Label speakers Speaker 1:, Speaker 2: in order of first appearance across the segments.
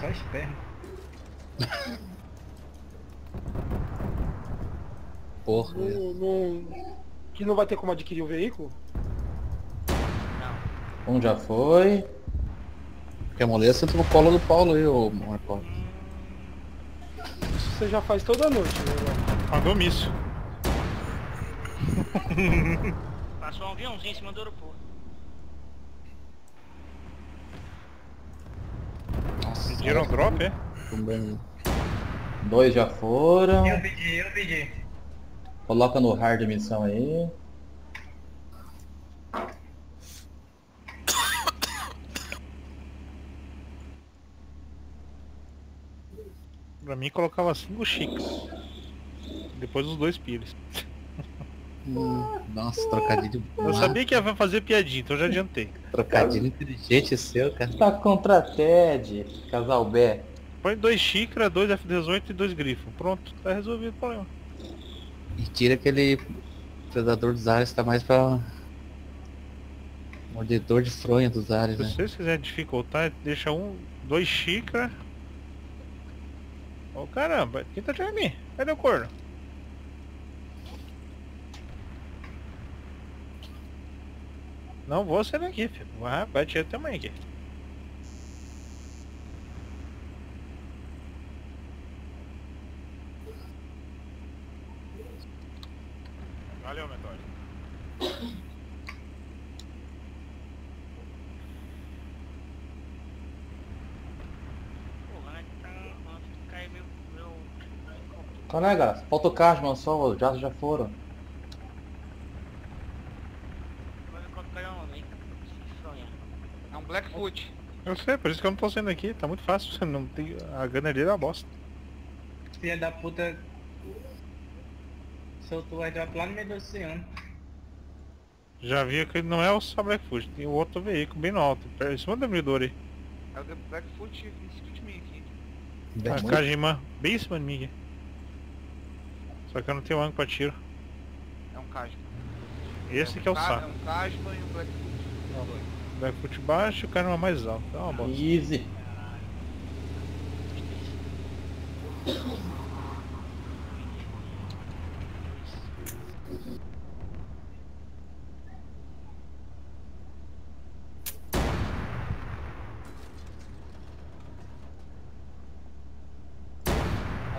Speaker 1: só esperma.
Speaker 2: Porra.
Speaker 3: Não, não- Que não vai ter como adquirir o veículo?
Speaker 2: Um já foi. Quer moleza, senta no colo do Paulo aí, ô Marco.
Speaker 3: Isso você já faz toda noite, né? velho?
Speaker 4: Mandou míssil.
Speaker 5: Passou um aviãozinho em cima do aeroporto.
Speaker 4: Pediram um drop, é?
Speaker 2: Também. Dois já foram.
Speaker 1: Eu pedi, eu pedi.
Speaker 2: Coloca no hard missão aí.
Speaker 4: Pra mim colocava cinco chiques. Depois os dois pires.
Speaker 2: Hum, nossa, trocadilho.
Speaker 4: Eu sabia que ia fazer piadinha, então eu já adiantei.
Speaker 2: Trocadilho inteligente seu, cara. Tá contra a Ted, casal B.
Speaker 4: Põe dois xícaras, dois F-18 e dois grifos. Pronto, tá resolvido o problema.
Speaker 2: E tira aquele predador dos ares, tá mais pra. Mordedor de fronha dos ares,
Speaker 4: Se
Speaker 2: né?
Speaker 4: vocês quiserem dificultar, deixa um, dois xícaras. Ô caramba, quem tá atrás de mim? Cadê o corno? Não vou sair daqui, filho. Vai, vai tirar tamanho aqui. Valeu, Metódio.
Speaker 2: Colega, falta o Cashman só, os jatos já foram.
Speaker 5: Vai ver quando pegar um aí. Se sonhar.
Speaker 6: É um Blackfoot.
Speaker 4: Eu sei, por isso que eu não tô saindo aqui. Tá muito fácil. Você não tem... A gunner dele é uma bosta.
Speaker 1: Filha da puta soltou o airdrop lá no meio do oceano.
Speaker 4: Já vi que não é o só Blackfoot, tem o outro veículo bem no alto, perto- em cima do demolidor aí.
Speaker 6: É o Blackfoot Institute Me aqui.
Speaker 2: Bem,
Speaker 4: A
Speaker 2: muito-
Speaker 4: Kajima, bem em cima de mim aqui. Só que eu não tenho ângulo pra tiro.
Speaker 6: É um Kajma.
Speaker 4: Esse que é o
Speaker 6: Ka-
Speaker 4: saco.
Speaker 6: É um Kajma e um Blackfoot. Os dois.
Speaker 4: Blackfoot baixo e o Kajima mais alto. É uma bosta.
Speaker 2: Easy.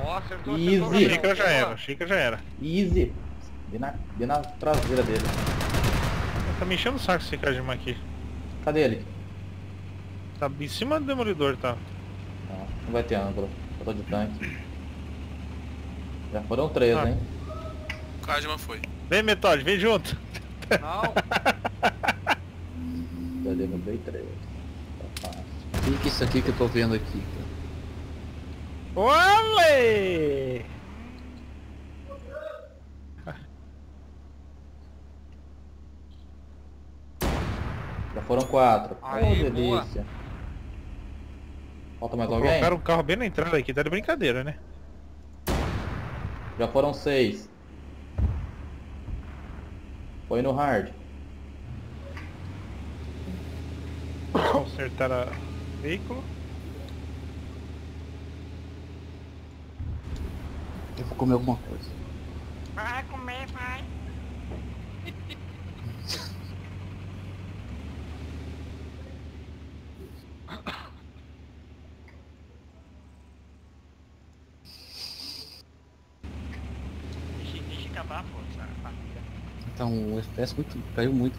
Speaker 6: Ó, acertou,
Speaker 2: Easy.
Speaker 6: acertou.
Speaker 4: A xícara já era, a xícara já era.
Speaker 2: Easy. Bem na, bem na traseira dele.
Speaker 4: Tá me enchendo o saco esse Kajima aqui.
Speaker 2: Cadê ele?
Speaker 4: Tá em cima do demolidor, tá?
Speaker 2: Não, não vai ter ângulo. Eu tô de tanque. Já foram três,
Speaker 4: Ah.
Speaker 2: hein?
Speaker 7: O Kajima foi.
Speaker 4: Vem Metode, vem junto.
Speaker 6: Não,
Speaker 2: Já derrubei três. Tá fácil. O que que é isso aqui que eu tô vendo aqui? cara?
Speaker 4: Olê!
Speaker 2: Já foram quatro.
Speaker 6: Aí,
Speaker 2: oh, delícia. Falta mais alguém?
Speaker 4: Colocaram um carro bem na entrada aqui, tá de brincadeira, né?
Speaker 2: Já foram seis. Foi no hard.
Speaker 4: Consertar a veículo.
Speaker 2: Eu vou comer alguma coisa.
Speaker 5: Vai comer, vai. Deixa, deixa acabar, pô.
Speaker 2: Então o FPS muito, caiu muito.